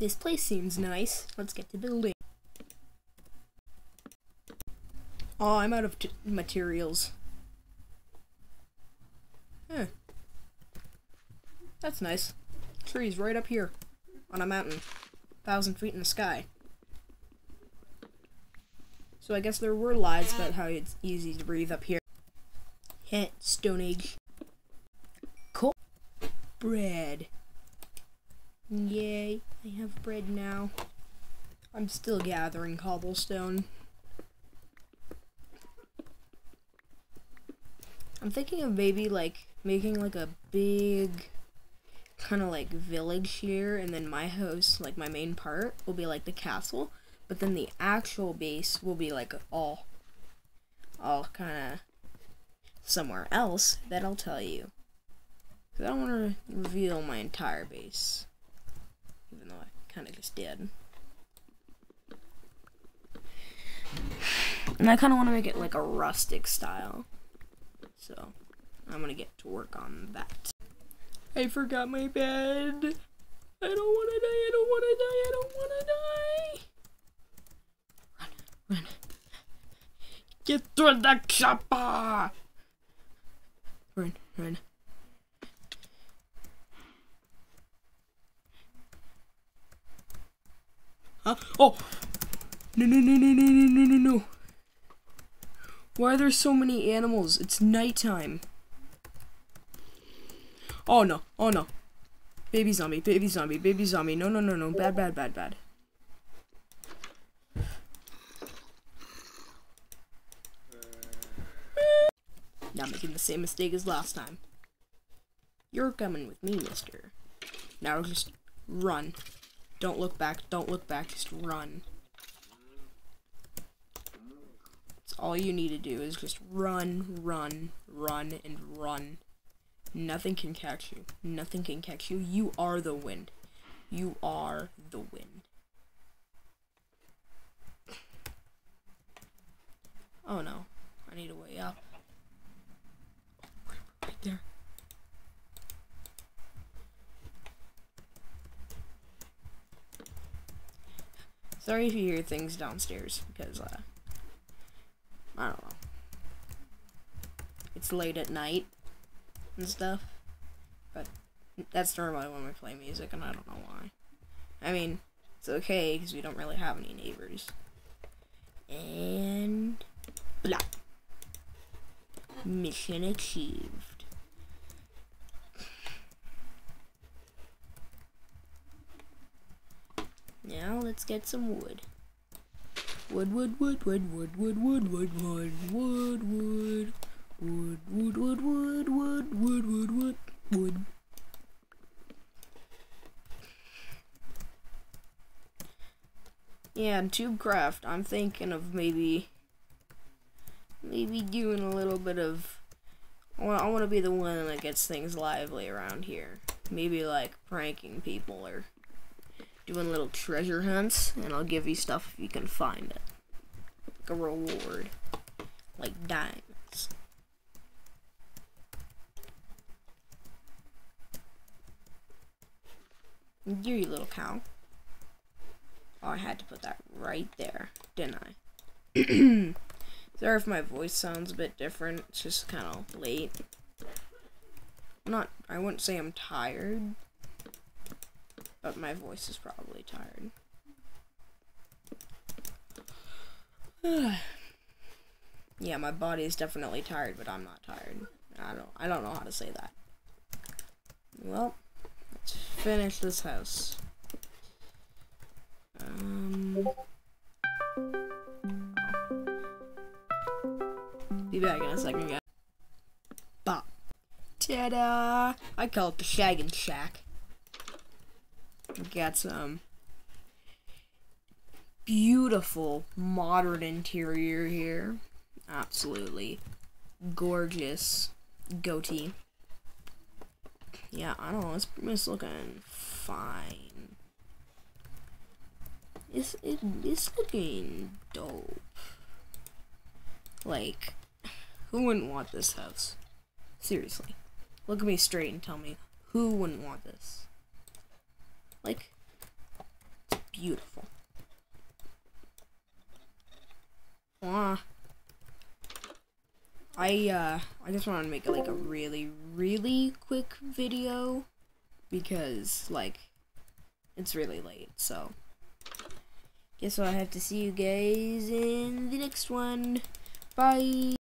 This place seems nice. Let's get to building. Oh, I'm out of materials. Huh. That's nice. Trees right up here. On a mountain. Thousand feet in the sky. So I guess there were lies about how it's easy to breathe up here. Heh, Stone Age. Cool. Bread. Yay, bread now. I'm still gathering cobblestone. I'm thinking of maybe like making like a big kind of like village here and then my house, like my main part, will be like the castle, but then the actual base will be like all all kind of somewhere else that I'll tell you. Cuz I don't want to reveal my entire base. Even though I kind of just did. And I kind of want to make it like a rustic style. So, I'm gonna get to work on that. I forgot my bed. I don't wanna die, I don't wanna die, I don't wanna die. Run, run. Get through the chopper! Run, run. Huh? Oh! No, no, no, no, no, no, no, no, Why are there so many animals? It's nighttime. Oh, no. Oh, no. Baby zombie, baby zombie, baby zombie. No, no, no, no. Bad, bad, bad, bad. Not making the same mistake as last time. You're coming with me, mister. Now just run. Don't look back, don't look back, just run. All you need to do is just run, run, run, and run. Nothing can catch you. Nothing can catch you. You are the wind. You are the wind. Oh no. I need a way up. Right there. Sorry if you hear things downstairs, because, uh, I don't know. It's late at night and stuff, but that's normally when we play music, and I don't know why. I mean, it's okay, because we don't really have any neighbors. And, blah. Mission achieved. Now let's get some wood. Wood, wood, wood, wood, wood, wood, wood, wood, wood, wood, wood, wood, wood, wood, wood, wood, wood, wood, wood, wood. Yeah, and Tubercraft, I'm thinking of maybe, maybe doing a little bit of, I want to be the one that gets things lively around here. Maybe like pranking people or doing little treasure hunts, and I'll give you stuff if you can find it. Like a reward. Like diamonds. Here, you little cow. Oh, I had to put that right there, didn't I? Sorry if my voice sounds a bit different. It's just kind of late. I'm not, I wouldn't say I'm tired, but my voice is probably tired. yeah, my body is definitely tired, but I'm not tired. I don't I don't know how to say that. Well, let's finish this house. Um Be back in a second, guys. Bop. Ta-da! I call it the Shaggin' Shack. Got some beautiful modern interior here. Absolutely gorgeous goatee. Yeah, I don't know. It's, it's looking fine. It's it, it's looking dope. Like, who wouldn't want this house? Seriously, look at me straight and tell me who wouldn't want this. Like, it's beautiful. Mwah. I uh I just wanted to make like a really really quick video because like it's really late so guess what? I'll have to see you guys in the next one bye